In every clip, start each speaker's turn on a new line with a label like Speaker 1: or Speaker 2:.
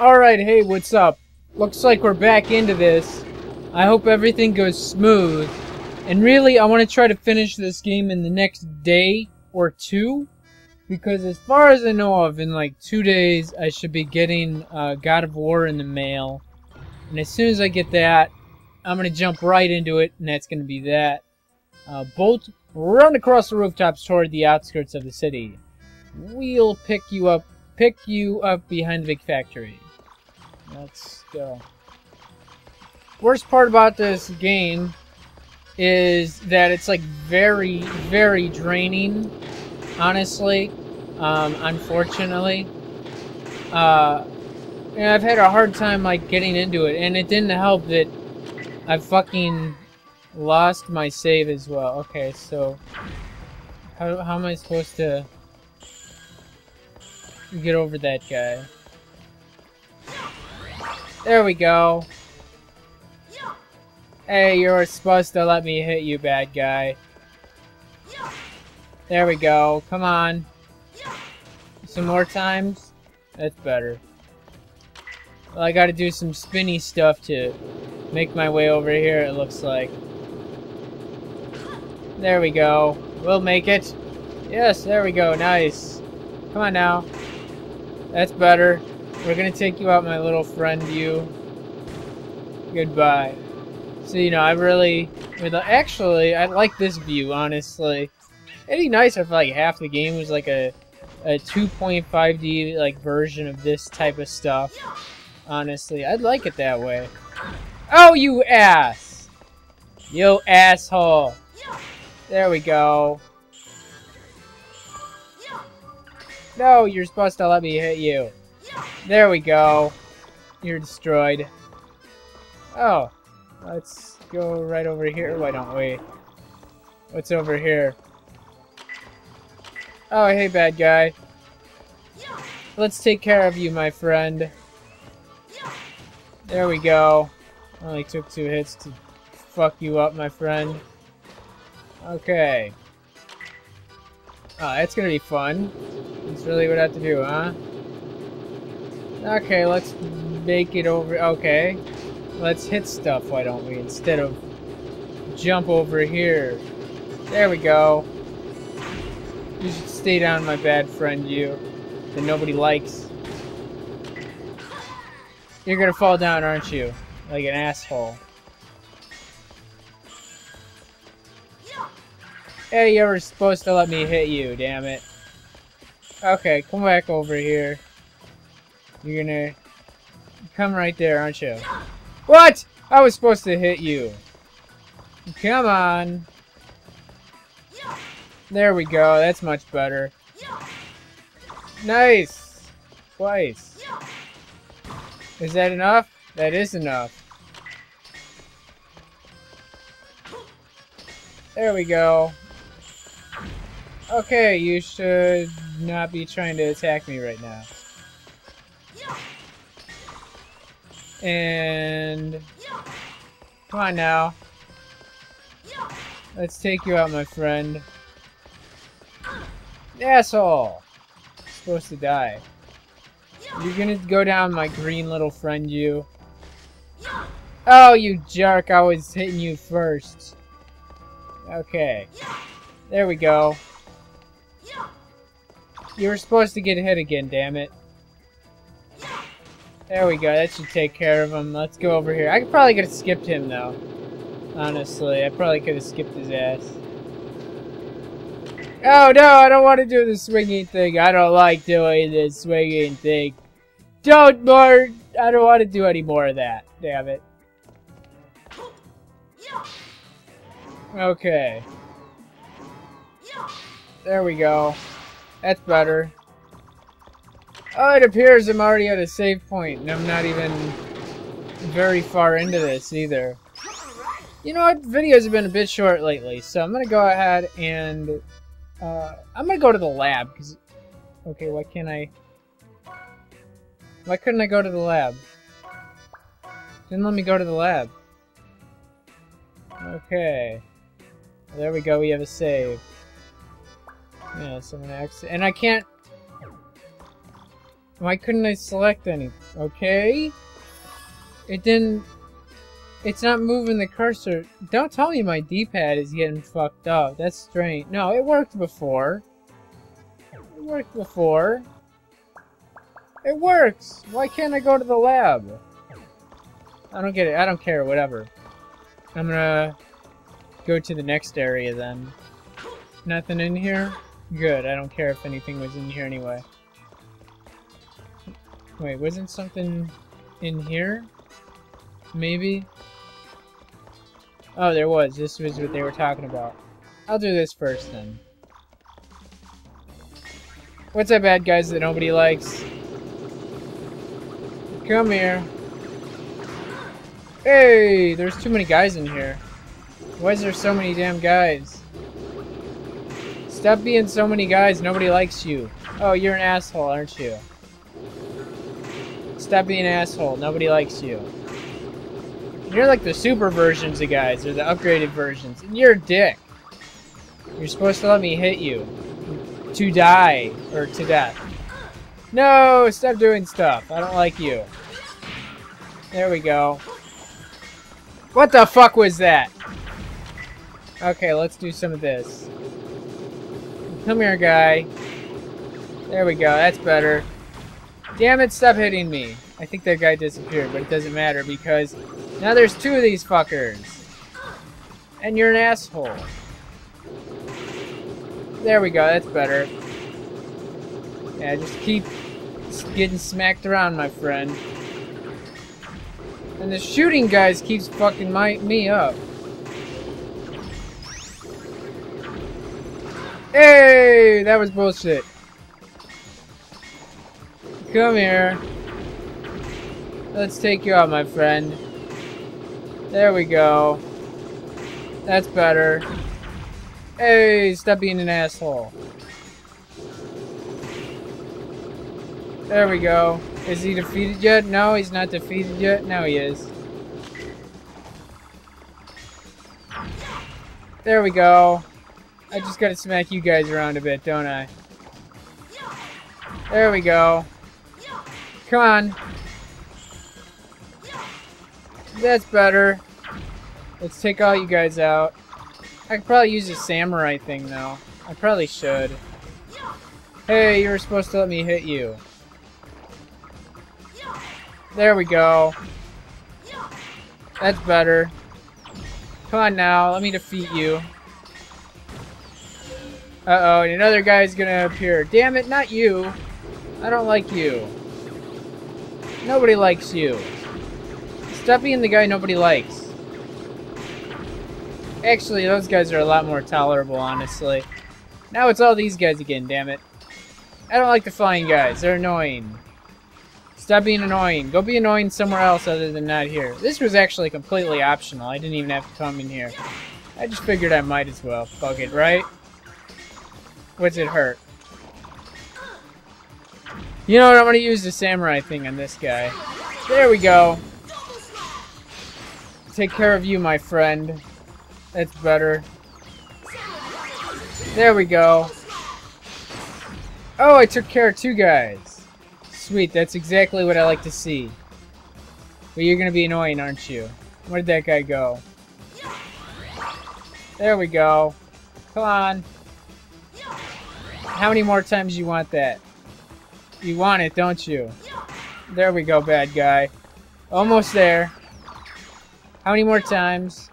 Speaker 1: Alright, hey, what's up? Looks like we're back into this. I hope everything goes smooth. And really, I want to try to finish this game in the next day or two. Because as far as I know of, in like two days, I should be getting uh, God of War in the mail. And as soon as I get that, I'm going to jump right into it, and that's going to be that. Uh, Bolt, run across the rooftops toward the outskirts of the city. We'll pick you up, pick you up behind the big factory. Let's go. Worst part about this game is that it's like very, very draining, honestly, um, unfortunately. Uh, yeah, I've had a hard time like getting into it, and it didn't help that I fucking lost my save as well. Okay, so how, how am I supposed to get over that guy? There we go. Hey, you were supposed to let me hit you, bad guy. There we go. Come on. Some more times? That's better. Well, I gotta do some spinny stuff to make my way over here, it looks like. There we go. We'll make it. Yes, there we go. Nice. Come on now. That's better. We're gonna take you out, my little friend, you. Goodbye. So, you know, I really... Actually, I like this view, honestly. It'd be nice if, like, half the game was, like, a, a 2.5D, like, version of this type of stuff. Honestly, I'd like it that way. Oh, you ass! You asshole! There we go. No, you're supposed to let me hit you. There we go. You're destroyed. Oh. Let's go right over here. Why don't we? What's over here? Oh, hey, bad guy. Let's take care of you, my friend. There we go. Only took two hits to fuck you up, my friend. Okay. Oh, that's gonna be fun. That's really what I have to do, huh? Okay, let's make it over. Okay. Let's hit stuff, why don't we, instead of jump over here. There we go. You should stay down, my bad friend, you. That nobody likes. You're gonna fall down, aren't you? Like an asshole. Hey, you were supposed to let me hit you, damn it. Okay, come back over here. You're gonna... Come right there, aren't you? What? I was supposed to hit you. Come on. There we go. That's much better. Nice. Twice. Is that enough? That is enough. There we go. Okay, you should not be trying to attack me right now. And... Come on now. Let's take you out, my friend. Asshole! You're supposed to die. You're gonna go down, my green little friend, you. Oh, you jerk! I was hitting you first. Okay. There we go. You were supposed to get hit again, damn it. There we go, that should take care of him. Let's go over here. I could probably could have skipped him, though. Honestly, I probably could have skipped his ass. Oh, no, I don't want to do the swinging thing. I don't like doing this swinging thing. Don't more. I don't want to do any more of that. Damn it. Okay. There we go. That's better. Oh, it appears I'm already at a save point, and I'm not even very far into this either. You know what? Videos have been a bit short lately, so I'm gonna go ahead and uh, I'm gonna go to the lab. Cause okay, why can't I? Why couldn't I go to the lab? Didn't let me go to the lab. Okay. There we go. We have a save. Yeah, so I'm gonna exit, and I can't Why couldn't I select any? Okay. It didn't... It's not moving the cursor. Don't tell me my D-pad is getting fucked up. That's strange. No, it worked before. It worked before. It works! Why can't I go to the lab? I don't get it. I don't care. Whatever. I'm gonna go to the next area then. Nothing in here? Good. I don't care if anything was in here anyway. Wait, wasn't something in here? Maybe? Oh, there was. This was what they were talking about. I'll do this first then. What's up, bad guys that nobody likes? Come here. Hey, there's too many guys in here. Why is there so many damn guys? Stop being so many guys, nobody likes you. Oh, you're an asshole, aren't you? Stop being an asshole, nobody likes you. You're like the super versions of guys, or the upgraded versions, and you're a dick. You're supposed to let me hit you. To die, or to death. No, stop doing stuff. I don't like you. There we go. What the fuck was that? Okay, let's do some of this. Come here, guy. There we go, that's better. Damn it, stop hitting me. I think that guy disappeared, but it doesn't matter because now there's two of these fuckers. And you're an asshole. There we go, that's better. Yeah, just keep getting smacked around, my friend. And the shooting guys keeps fucking my me up. Hey, that was bullshit. Come here. Let's take you out, my friend. There we go. That's better. Hey, stop being an asshole. There we go. Is he defeated yet? No, he's not defeated yet. Now he is. There we go. I just gotta smack you guys around a bit, don't I? There we go. Come on. That's better. Let's take all you guys out. I could probably use a samurai thing, though. I probably should. Hey, you were supposed to let me hit you. There we go. That's better. Come on now, let me defeat you. Uh-oh, another guy's gonna appear. Damn it, not you. I don't like you. Nobody likes you. Stop being the guy nobody likes. Actually, those guys are a lot more tolerable, honestly. Now it's all these guys again, damn it. I don't like the flying guys. They're annoying. Stop being annoying. Go be annoying somewhere else other than not here. This was actually completely optional. I didn't even have to come in here. I just figured I might as well. Fuck it, right? What's it hurt? You know what? I'm going to use the samurai thing on this guy. There we go. Take care of you, my friend. That's better. There we go. Oh, I took care of two guys. Sweet, that's exactly what I like to see. But you're gonna be annoying, aren't you? Where'd that guy go? There we go. Come on. How many more times you want that? You want it, don't you? There we go, bad guy. Almost there. How many more times?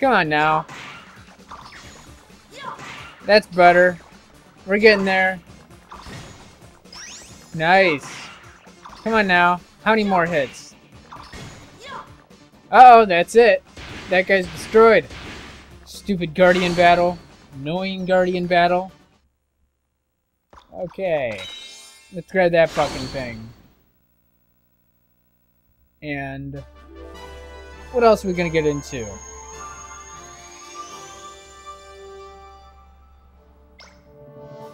Speaker 1: Come on now. That's better. We're getting there. Nice. Come on now. How many more hits? Uh oh that's it. That guy's destroyed. Stupid Guardian battle. Annoying Guardian battle. Okay. Let's grab that fucking thing. And... What else are we gonna get into?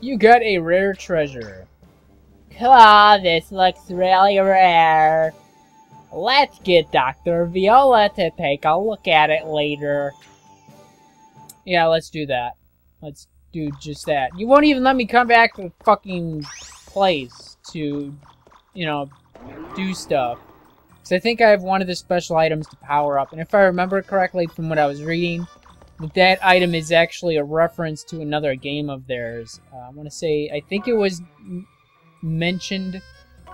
Speaker 1: You got a rare treasure. Cool, this looks really rare. Let's get Dr. Viola to take a look at it later. Yeah, let's do that. Let's do just that. You won't even let me come back to the fucking place. to, you know, do stuff. Because I think I have one of the special items to power up. And if I remember correctly from what I was reading, that item is actually a reference to another game of theirs. Uh, I want to say, I think it was mentioned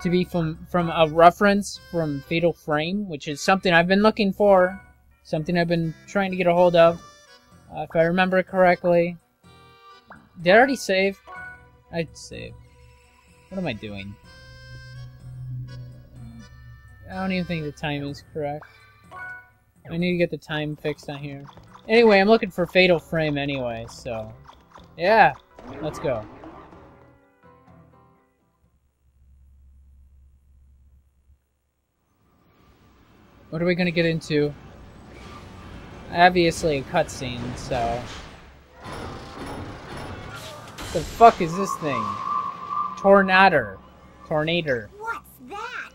Speaker 1: to be from, from a reference from Fatal Frame, which is something I've been looking for. Something I've been trying to get a hold of. Uh, if I remember correctly. Did I already save? I'd save. What am I doing? I don't even think the time is correct. I need to get the time fixed on here. Anyway, I'm looking for Fatal Frame anyway, so... Yeah, let's go. What are we gonna get into? Obviously a cutscene, so... The fuck is this thing? Tornado. Tornado.
Speaker 2: What's that?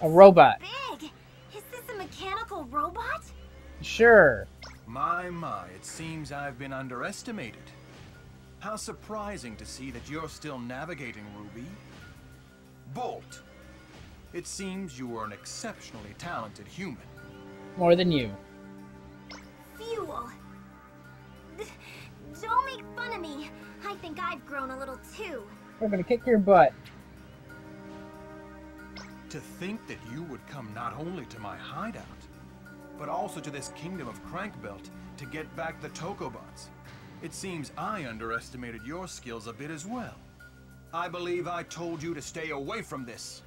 Speaker 1: A robot.
Speaker 2: Big. Is this a mechanical robot?
Speaker 1: Sure.
Speaker 3: My, my, it seems I've been underestimated. How surprising to see that you're still navigating, Ruby. Bolt, it seems you are an exceptionally talented human.
Speaker 1: More than you.
Speaker 2: Think I've grown a little too.
Speaker 1: We're gonna kick your butt.
Speaker 3: To think that you would come not only to my hideout, but also to this kingdom of Crank Belt to get back the Tokobots. It seems I underestimated your skills a bit as well. I believe I told you to stay away from this.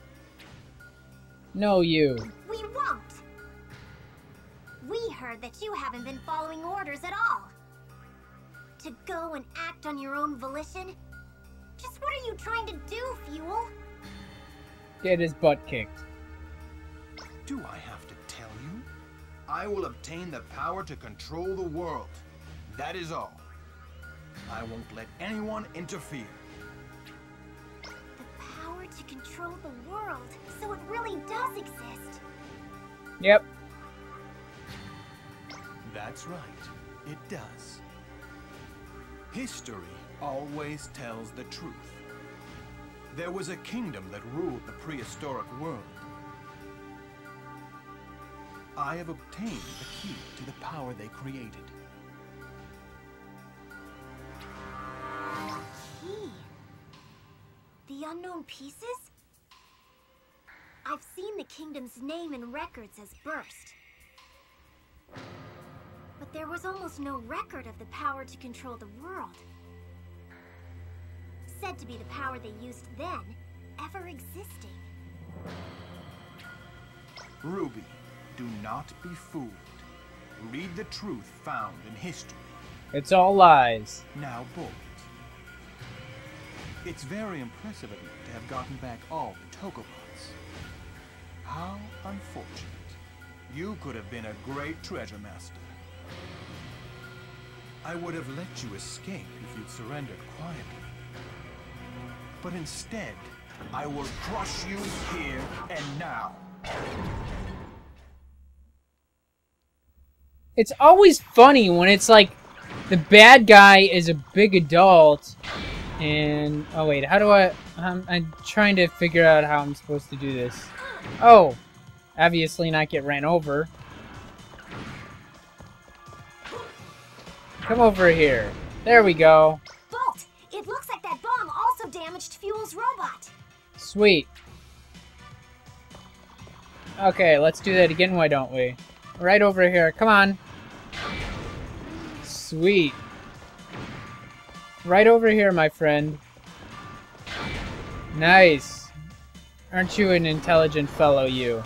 Speaker 1: No, you.
Speaker 2: We won't. We heard that you haven't been following orders at all. To go and act on your own volition? Just what are you trying to do, Fuel?
Speaker 1: Get his butt kicked.
Speaker 3: Do I have to tell you? I will obtain the power to control the world. That is all. I won't let anyone interfere.
Speaker 2: The power to control the world, so it really does exist.
Speaker 1: Yep.
Speaker 3: That's right. It does. History always tells the truth. There was a kingdom that ruled the prehistoric world. I have obtained the key to the power they created.
Speaker 2: Key. The unknown pieces? I've seen the kingdom's name in records as Burst. But there was almost no record of the power to control the world. Said to be the power they used then, ever existing.
Speaker 3: Ruby, do not be fooled. Read the truth found in history.
Speaker 1: It's all lies.
Speaker 3: Now, Bolt. It's very impressive of you to have gotten back all the Tokobots. How unfortunate. You could have been a great treasure master. I would have let you escape if you'd surrendered quietly. But instead, I will crush you here and now.
Speaker 1: It's always funny when it's like the bad guy is a big adult and oh wait how do I I'm, I'm trying to figure out how I'm supposed to do this oh obviously not get ran over come over here there we go
Speaker 2: Bolt! It looks like that bomb also damaged Fuel's robot.
Speaker 1: sweet okay let's do that again why don't we right over here come on Sweet. Right over here, my friend. Nice. Aren't you an intelligent fellow, you?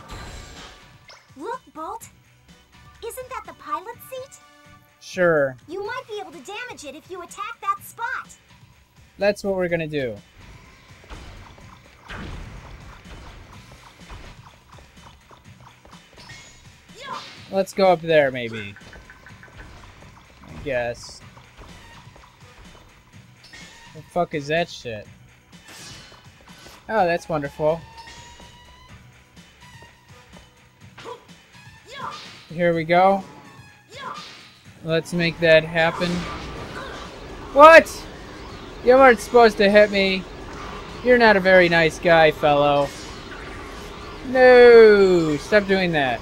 Speaker 1: Sure.
Speaker 2: You might be able to damage it if you attack that spot.
Speaker 1: That's what we're gonna do. Let's go up there, maybe. I guess. The fuck is that shit? Oh, that's wonderful. Here we go. Let's make that happen. What? You weren't supposed to hit me. You're not a very nice guy, fellow. No! Stop doing that.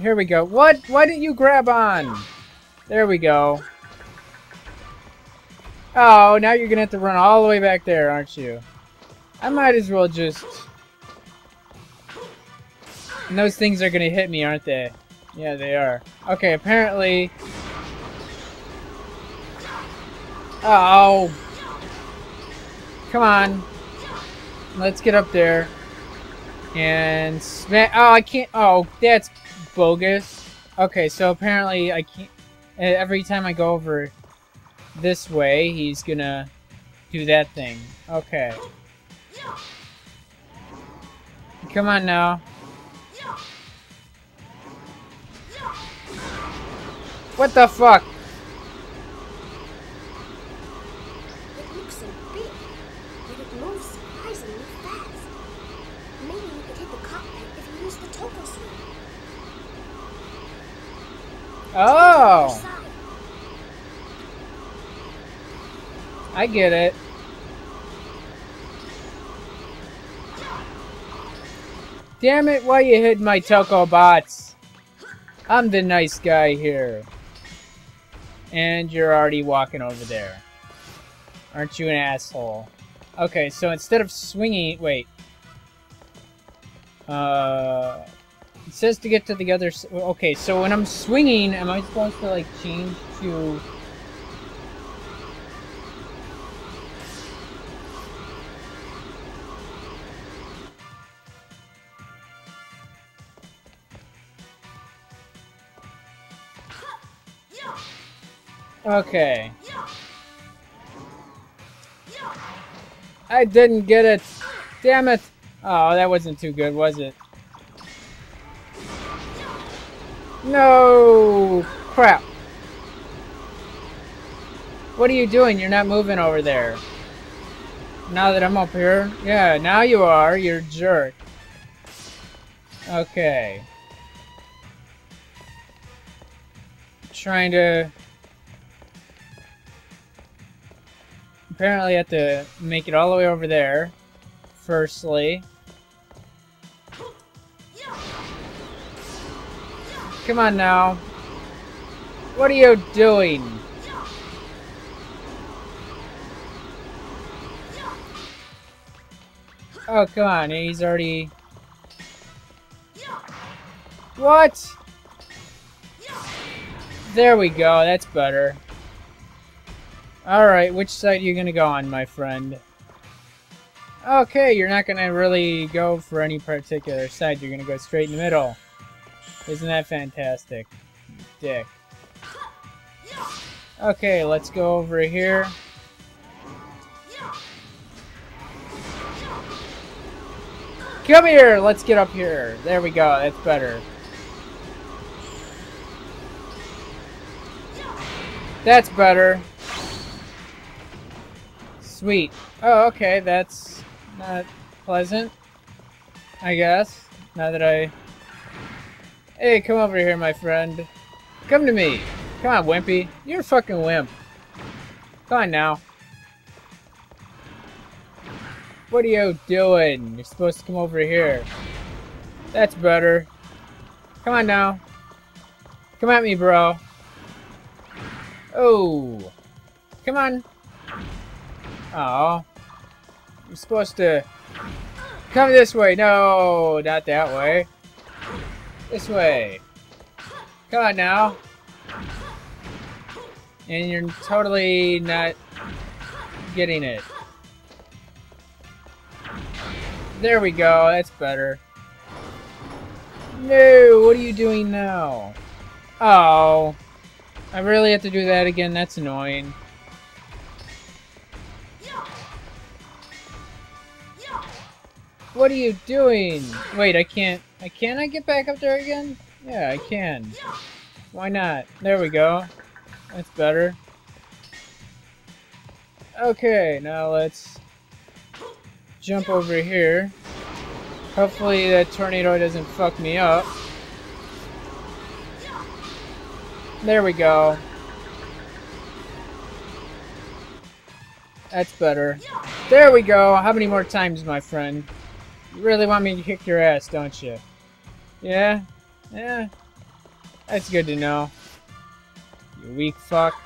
Speaker 1: Here we go. What? Why didn't you grab on? There we go. Oh, now you're gonna have to run all the way back there, aren't you? I might as well just... And those things are gonna hit me, aren't they? Yeah, they are. Okay, apparently... Oh! Come on. Let's get up there. And. Oh, I can't... Oh, that's bogus. Okay, so apparently I can't... Every time I go over this way, he's gonna do that thing. Okay. Come on now. What the fuck?
Speaker 4: It looks so big, but it moves surprisingly fast. Maybe you could hit the cockpit if you use the.
Speaker 1: Oh! I get it. Damn it, why you hit my Tokobots? I'm the nice guy here. And you're already walking over there. Aren't you an asshole? Okay, so instead of swinging... Wait. Uh... It says to get to the other... Okay, so when I'm swinging, am I supposed to, like, change to... Okay. I didn't get it. Damn it. Oh, that wasn't too good, was it? No! Crap. What are you doing? You're not moving over there. Now that I'm up here? Yeah, now you are. You're a jerk. Okay. Trying to... Apparently have to make it all the way over there. Firstly. Come on now. What are you doing? Oh, come on. He's already... What? There we go. That's better. Alright, which side are you gonna go on, my friend? Okay, you're not gonna really go for any particular side. You're gonna go straight in the middle. Isn't that fantastic? Dick. Okay, let's go over here. Come here! Let's get up here. There we go. That's better. That's better. Sweet. Oh, okay. That's not pleasant. I guess. Now that I... Hey, come over here, my friend. Come to me. Come on, Wimpy. You're a fucking wimp. Come on now. What are you doing? You're supposed to come over here. That's better. Come on now. Come at me, bro. Oh. Come on. Oh. I'm supposed to come this way. No, not that way. This way. Come on now. And you're totally not getting it. There we go. That's better. No, what are you doing now? Oh. I really have to do that again. That's annoying. What are you doing? Wait, I can't... I can I get back up there again? Yeah, I can. Why not? There we go. That's better. Okay, now let's jump over here. Hopefully that tornado doesn't fuck me up. There we go. That's better. There we go. How many more times, my friend? You really want me to kick your ass, don't you? Yeah? Yeah. That's good to know. You weak fuck.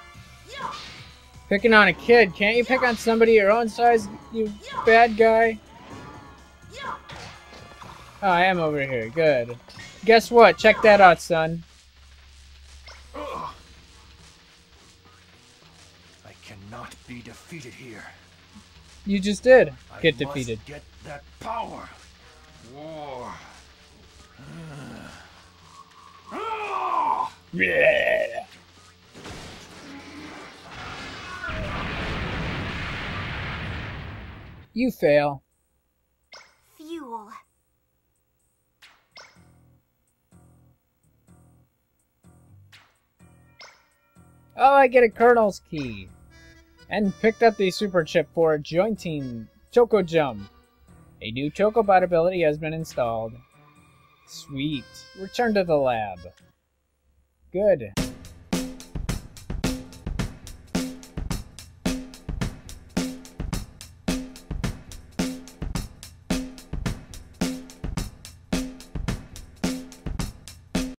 Speaker 1: Picking on a kid. Can't you pick on somebody your own size, you bad guy? Oh, I am over here. Good. Guess what? Check that out, son.
Speaker 3: I cannot be defeated here.
Speaker 1: You just did
Speaker 3: I
Speaker 1: get defeated.
Speaker 3: Get that power.
Speaker 1: Yeah. You fail.
Speaker 2: Fuel.
Speaker 1: Oh, I get a Colonel's key. And picked up the super chip for Joint Team Choco Jump. A new Tokobot ability has been installed. Sweet. Return to the lab. Good.